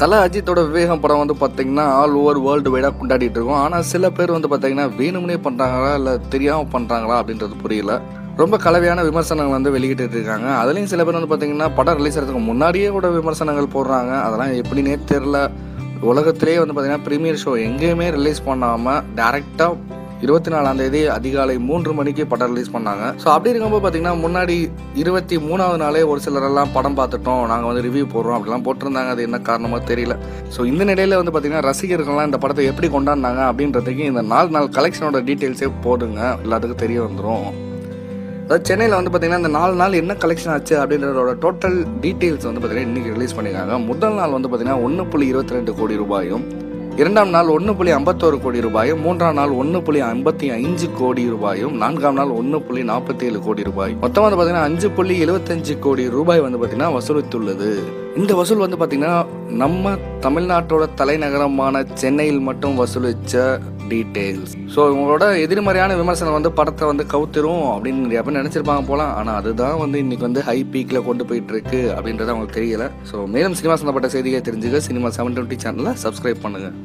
தல அஜித்தோட விவேகம் படம் வந்து பார்த்தீங்கன்னா ஆல் ஓவர் வேர்ல்டு வைடாக கொண்டாடிட்டு இருக்கோம். ஆனால் சில பேர் வந்து பார்த்தீங்கன்னா வேணும்னே பண்ணுறாங்களா இல்லை தெரியாமல் பண்ணுறாங்களா அப்படின்றது புரியல. ரொம்ப கலவையான விமர்சனங்கள் வந்து வெளியிட்டு இருக்காங்க. அதுலேயும் சில பேர் வந்து பார்த்தீங்கன்னா படம் ரிலீஸ் ஆகிறதுக்கு முன்னாடியே கூட விமர்சனங்கள் போடுறாங்க. அதெல்லாம் எப்படின்னே தெரில உலகத்திலேயே வந்து பார்த்தீங்கன்னா ப்ரீமியர் ஷோ எங்கேயுமே ரிலீஸ் பண்ணாமல் டேரெக்டாக இருபத்தி நாலாம் தேதி அதிகாலை மூன்று மணிக்கு படம் ரிலீஸ் பண்ணாங்க. ஸோ அப்படி இருக்கும்போது பார்த்தீங்கன்னா முன்னாடி இருபத்தி மூணாவது நாளே ஒரு சிலரெல்லாம் படம் பார்த்துட்டோம் நாங்கள் வந்து ரிவ்யூ போடுறோம் அப்படிலாம் போட்டிருந்தாங்க. அது என்ன காரணமோ தெரியல. ஸோ இந்த நிலையில் வந்து பார்த்தீங்கன்னா ரசிகர்கள்லாம் இந்த படத்தை எப்படி கொண்டாடினாங்க அப்படின்றதுக்கு இந்த நாலு நாள் கலெக்ஷனோட டீட்டெயில்ஸே போடுங்க. எல்லாத்துக்கும் தெரிய வந்துடும் அதாவது சென்னையில் வந்து பார்த்தீங்கன்னா இந்த நாலு நாள் என்ன கலெக்ஷன் ஆச்சு அப்படின்றதோட டோட்டல் டீட்டெயில்ஸ் வந்து பார்த்தீங்கன்னா இன்றைக்கி ரிலீஸ் பண்ணியிருக்காங்க. முதல் நாள் வந்து பார்த்தீங்கன்னா ஒன்று புள்ளி இருபத்தி ரெண்டு கோடி ரூபாயும் இரண்டாம் நாள் ஒன்று புள்ளி ஐம்பத்தோரு கோடி ரூபாயும் மூன்றாம் நாள் ஒன்று புள்ளி ஐம்பத்தி ஐந்து கோடி ரூபாயும் நான்காம் நாள் ஒன்று புள்ளி நாற்பத்தி ஏழு கோடி ரூபாய். மொத்தம் வந்து பார்த்தீங்கன்னா அஞ்சு புள்ளி எழுபத்தஞ்சு கோடி ரூபாய் வந்து பார்த்தீங்கன்னா வசூலித்துள்ளது. இந்த வசூல் வந்து பார்த்தீங்கன்னா நம்ம தமிழ்நாட்டோட தலைநகரமான சென்னையில் மட்டும் வசூலித்த டீட்டெயில்ஸ் ஸோ இவங்களோட எதிர்மறையான விமர்சனம் வந்து படத்தை வந்து கவுத்திரும் அப்படின்னு நிறைய பேர் நினைச்சிருப்பாங்க போலாம் ஆனால் அதுதான் வந்து இன்னைக்கு வந்து ஹை பீக்கில் கொண்டு போயிட்டு இருக்கு அப்படின்றது அவங்களுக்கு தெரியல. ஸோ மேலும் சினிமா சம்பந்தப்பட்ட செய்திகளை தெரிஞ்சுக்க சினிமா செவன் டுவெண்ட்டி சேனலை சப்ஸ்கிரைப் பண்ணுங்கள்